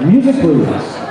Music please.